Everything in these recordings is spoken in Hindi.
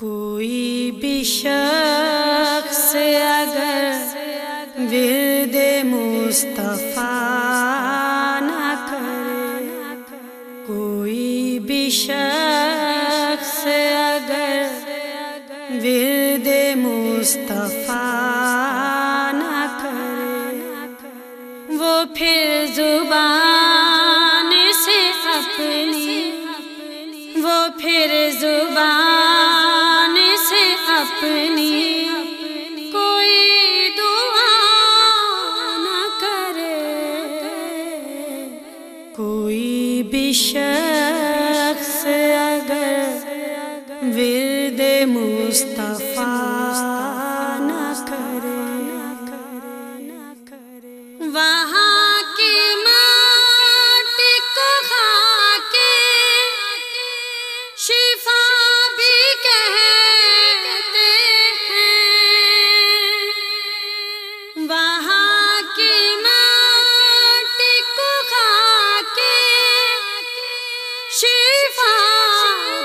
कोई भी शख्स अगर विरद मुस्तफ़ा न करे कोई भी अगर विरद मुस्तफ़ा शख्स अगर विरद मुस्तफ़ा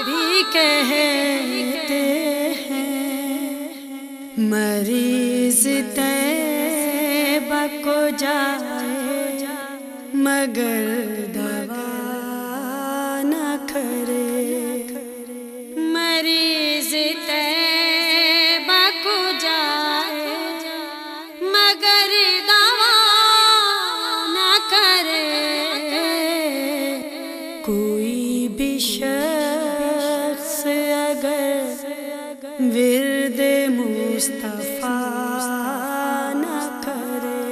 भी कहते हैं। मरीज़ तैबा को जाए मगर विरद मुस्तफ़ा न करे।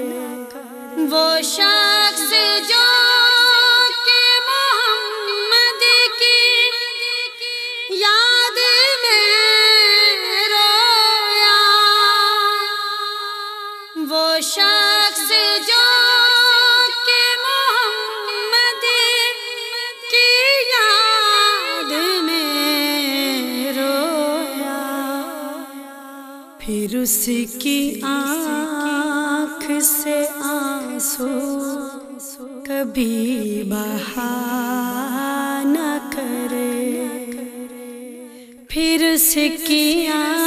वो शख्स जो के मोहम्मद की याद में रोया। वो शख्स जो फिर उसकी आँख से आँसू कभी बहा न करे। फिर उसकी आँख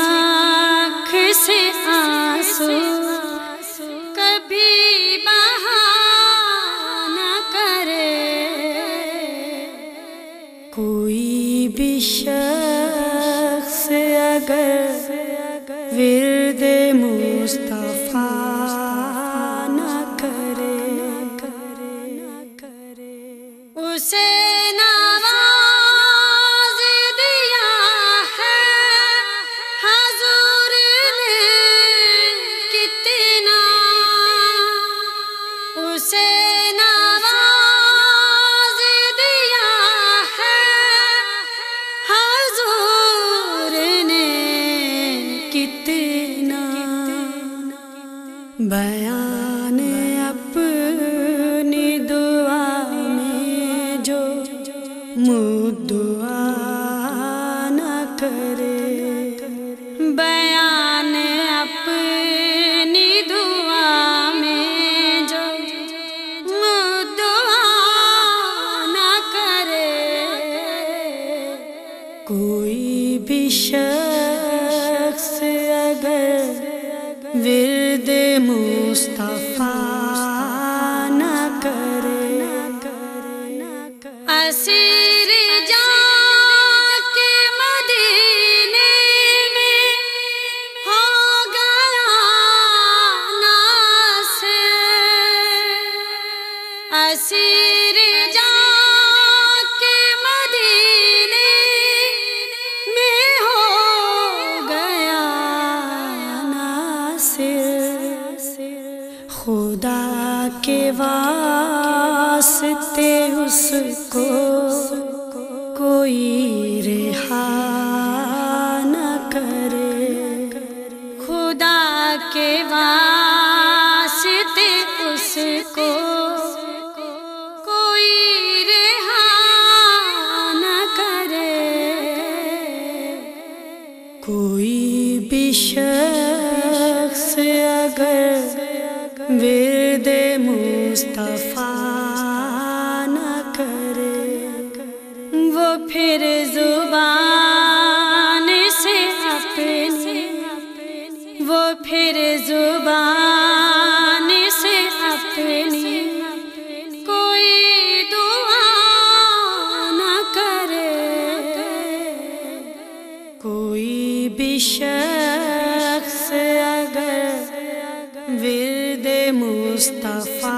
विरद मुस्तफ़ा 白杨 मुस्तफ़ा के वास्ते उसको कोई रिहा न करे। खुदा के वास्ते उसको कोई रिहा न करे। कोई भी फिर ज़ुबान से अपनी कोई दुआ न करे। कोई भी अगर विरद मुस्तफ़ा